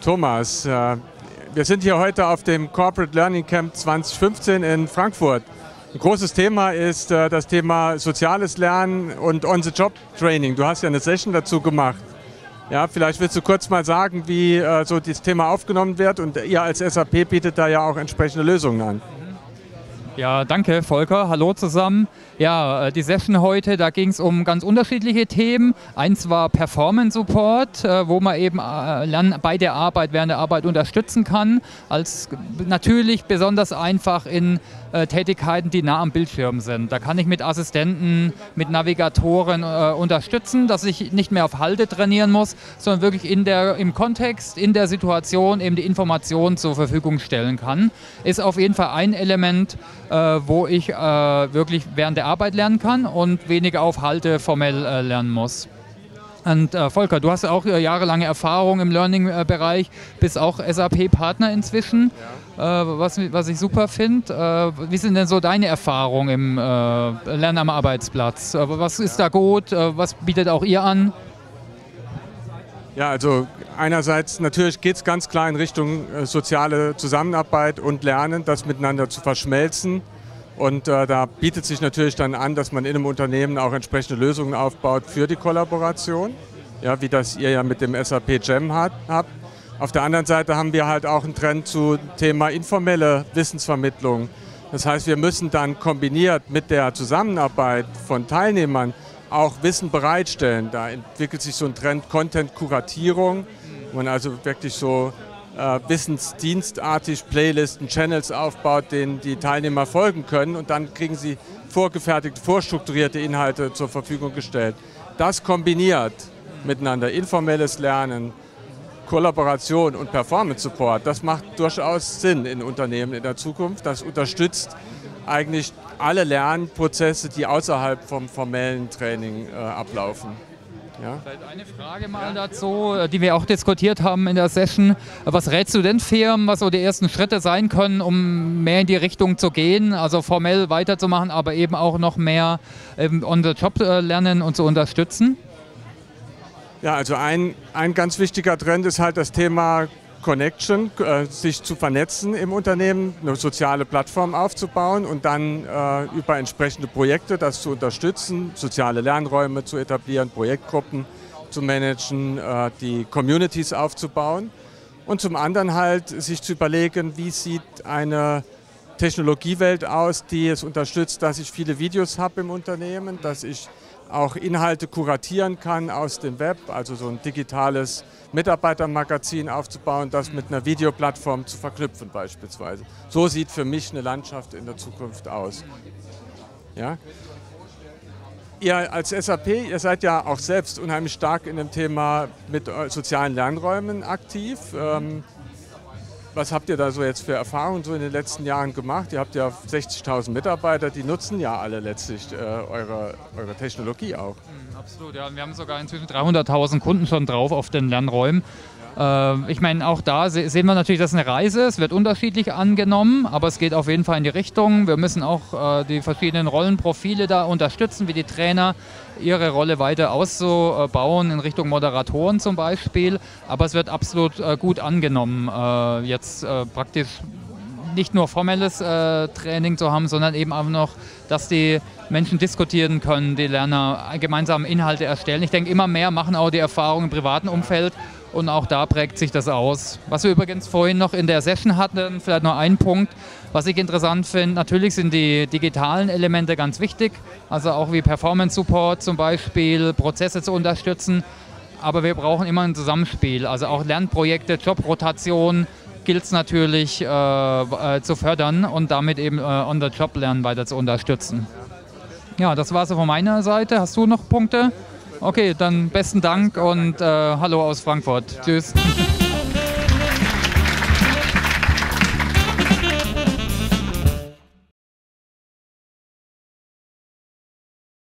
Thomas. Äh, wir sind hier heute auf dem Corporate Learning Camp 2015 in Frankfurt. Ein großes Thema ist äh, das Thema soziales Lernen und On-the-Job-Training. Du hast ja eine Session dazu gemacht. Ja, vielleicht willst du kurz mal sagen, wie äh, so das Thema aufgenommen wird und ihr als SAP bietet da ja auch entsprechende Lösungen an. Ja, danke Volker. Hallo zusammen. Ja, äh, die Session heute, da ging es um ganz unterschiedliche Themen. Eins war Performance Support, äh, wo man eben äh, bei der Arbeit, während der Arbeit unterstützen kann. Als natürlich besonders einfach in Tätigkeiten, die nah am Bildschirm sind. Da kann ich mit Assistenten, mit Navigatoren unterstützen, dass ich nicht mehr auf Halte trainieren muss, sondern wirklich in der, im Kontext, in der Situation eben die Informationen zur Verfügung stellen kann. Ist auf jeden Fall ein Element, wo ich äh, wirklich während der Arbeit lernen kann und weniger auf Halte formell äh, lernen muss. Und äh, Volker, du hast auch äh, jahrelange Erfahrung im Learning-Bereich, bist auch SAP-Partner inzwischen, ja. äh, was, was ich super finde. Äh, wie sind denn so deine Erfahrungen im äh, Lernen am Arbeitsplatz? was ist da gut? was bietet auch ihr an? Ja, also einerseits natürlich geht es ganz klar in Richtung äh, soziale Zusammenarbeit und Lernen, das miteinander zu verschmelzen. Und äh, da bietet sich natürlich dann an, dass man in einem Unternehmen auch entsprechende Lösungen aufbaut für die Kollaboration, ja, wie das ihr ja mit dem SAP Gem hat, habt. Auf der anderen Seite haben wir halt auch einen Trend zu Thema informelle Wissensvermittlung. Das heißt, wir müssen dann kombiniert mit der Zusammenarbeit von Teilnehmern auch Wissen bereitstellen. Da entwickelt sich so ein Trend Content-Kuratierung, wo man also wirklich so äh, wissensdienstartig Playlisten, Channels aufbaut, denen die Teilnehmer folgen können und dann kriegen sie vorgefertigte, vorstrukturierte Inhalte zur Verfügung gestellt. Das kombiniert miteinander informelles Lernen, Kollaboration und Performance Support, das macht durchaus Sinn in Unternehmen in der Zukunft. Das unterstützt eigentlich alle Lernprozesse, die außerhalb vom formellen Training äh, ablaufen. Ja. Vielleicht eine Frage mal dazu, äh, die wir auch diskutiert haben in der Session. Was rätst du denn Firmen, was so die ersten Schritte sein können, um mehr in die Richtung zu gehen, also formell weiterzumachen, aber eben auch noch mehr ähm, on the job äh, lernen und zu unterstützen? Ja, also ein, ein ganz wichtiger Trend ist halt das Thema Connection, äh, sich zu vernetzen im Unternehmen, eine soziale Plattform aufzubauen und dann äh, über entsprechende Projekte das zu unterstützen, soziale Lernräume zu etablieren, Projektgruppen zu managen, äh, die Communities aufzubauen. Und zum anderen halt sich zu überlegen, wie sieht eine Technologiewelt aus, die es unterstützt, dass ich viele Videos habe im Unternehmen, dass ich auch Inhalte kuratieren kann aus dem Web, also so ein digitales Mitarbeitermagazin aufzubauen, das mit einer Videoplattform zu verknüpfen beispielsweise. So sieht für mich eine Landschaft in der Zukunft aus. Ja? Ihr als SAP, ihr seid ja auch selbst unheimlich stark in dem Thema mit sozialen Lernräumen aktiv. Ähm, was habt ihr da so jetzt für Erfahrungen so in den letzten Jahren gemacht? Ihr habt ja 60.000 Mitarbeiter, die nutzen ja alle letztlich äh, eure, eure Technologie auch. Mhm, absolut, ja. Wir haben sogar inzwischen 300.000 Kunden schon drauf auf den Lernräumen. Äh, ich meine, auch da sehen wir natürlich, dass es eine Reise ist, wird unterschiedlich angenommen, aber es geht auf jeden Fall in die Richtung. Wir müssen auch äh, die verschiedenen Rollenprofile da unterstützen, wie die Trainer ihre Rolle weiter auszubauen in Richtung Moderatoren zum Beispiel. Aber es wird absolut äh, gut angenommen, jetzt praktisch nicht nur formelles äh, Training zu haben, sondern eben auch noch, dass die Menschen diskutieren können, die Lerner gemeinsam Inhalte erstellen. Ich denke, immer mehr machen auch die Erfahrung im privaten Umfeld und auch da prägt sich das aus. Was wir übrigens vorhin noch in der Session hatten, vielleicht noch ein Punkt, was ich interessant finde, natürlich sind die digitalen Elemente ganz wichtig, also auch wie Performance Support zum Beispiel, Prozesse zu unterstützen, aber wir brauchen immer ein Zusammenspiel, also auch Lernprojekte, Jobrotation gilt es natürlich äh, äh, zu fördern und damit eben äh, On-the-Job-Lernen weiter zu unterstützen. Ja, das war es von meiner Seite. Hast du noch Punkte? Okay, dann besten Dank und äh, hallo aus Frankfurt. Ja. Tschüss.